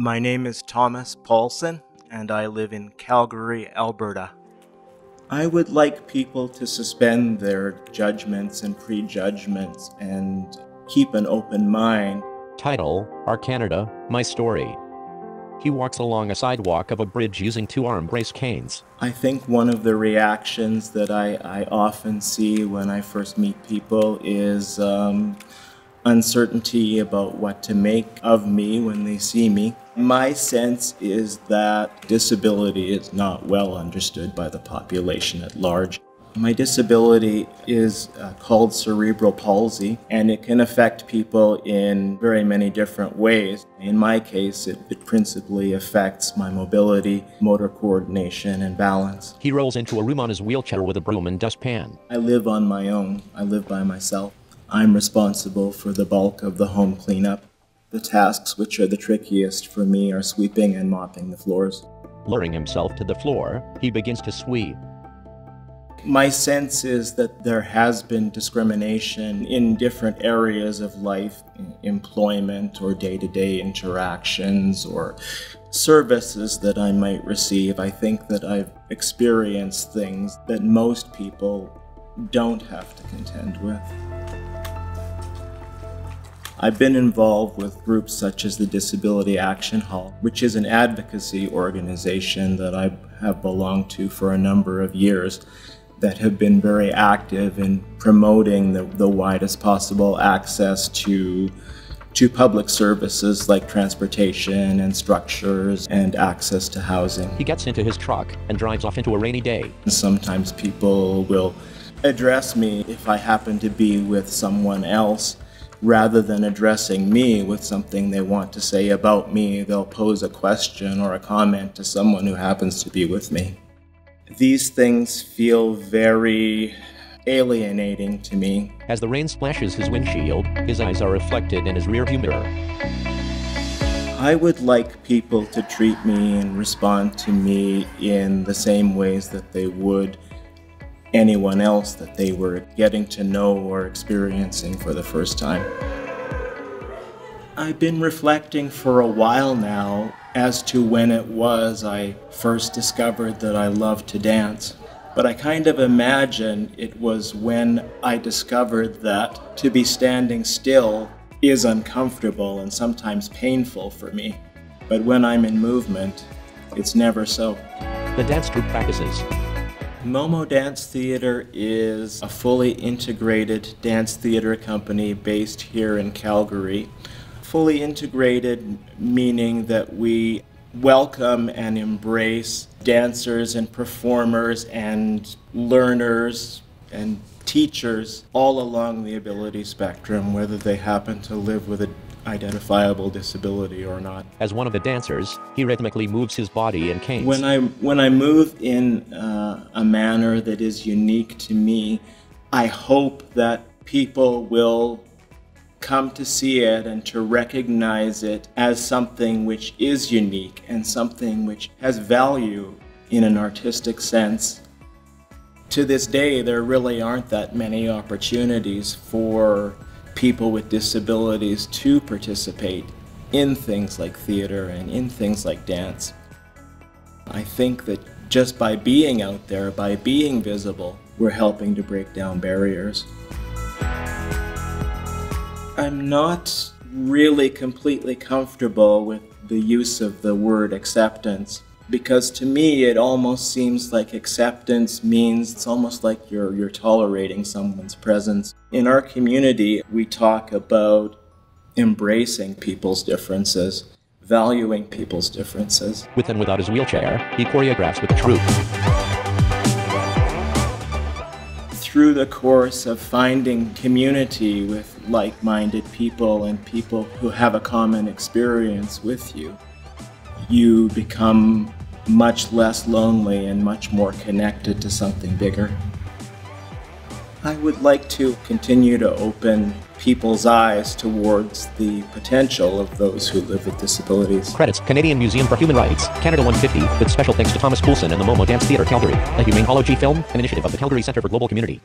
My name is Thomas Poulsen, and I live in Calgary, Alberta. I would like people to suspend their judgments and prejudgments and keep an open mind. Title Our Canada, My Story. He walks along a sidewalk of a bridge using two arm brace canes. I think one of the reactions that I, I often see when I first meet people is um, uncertainty about what to make of me when they see me. My sense is that disability is not well understood by the population at large. My disability is uh, called cerebral palsy, and it can affect people in very many different ways. In my case, it, it, principally affects my mobility, motor coordination, and balance. He rolls into a room on his wheelchair with a broom and dustpan. I live on my own, I live by myself. I'm responsible for the bulk of the home cleanup. The tasks which are the trickiest for me are sweeping and mopping the floors. Lowering himself to the floor, he begins to sweep. My sense is that there has been discrimination in different areas of life, employment or day to day interactions or services that I might receive. I think that I've experienced things that most people don't have to contend with. I've been involved with groups such as the Disability Action Hall, which is an advocacy organization that I have belonged to for a number of years that have been very active in promoting the, the widest possible access to to public services like transportation and structures and access to housing. He gets into his truck and drives off into a rainy day. Sometimes people will address me if I happen to be with someone else rather than addressing me with something they want to say about me, they'll pose a question or a comment to someone who happens to be with me. These things feel very alienating to me. As the rain splashes his windshield, his eyes are reflected in his rearview mirror. I would like people to treat me and respond to me in the same ways that they would anyone else that they were getting to know or experiencing for the first time. I've been reflecting for a while now as to when it was I first discovered that I loved to dance. But I kind of imagine it was when I discovered that to be standing still is uncomfortable and sometimes painful for me. But when I'm in movement, it's never so. The dance group practices Momo Dance Theatre is a fully integrated dance theatre company based here in Calgary. Fully integrated meaning that we welcome and embrace dancers and performers and learners and teachers all along the ability spectrum, whether they happen to live with a identifiable disability or not. As one of the dancers, he rhythmically moves his body in canes. When I when I move in uh, a manner that is unique to me, I hope that people will come to see it and to recognize it as something which is unique and something which has value in an artistic sense. To this day, there really aren't that many opportunities for people with disabilities to participate in things like theater and in things like dance. I think that just by being out there, by being visible, we're helping to break down barriers. I'm not really completely comfortable with the use of the word acceptance because to me it almost seems like acceptance means it's almost like you're you're tolerating someone's presence. In our community, we talk about embracing people's differences, valuing people's differences. With and without his wheelchair, he choreographs with the troupe. Through the course of finding community with like-minded people and people who have a common experience with you, you become much less lonely and much more connected to something bigger. I would like to continue to open people's eyes towards the potential of those who live with disabilities. Credits Canadian Museum for Human Rights, Canada 150, with special thanks to Thomas Poulsen and the Momo Dance Theatre Calgary, a G film, an initiative of the Calgary Centre for Global Community.